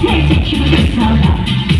gonna take you.